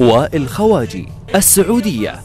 والخواجي السعودية.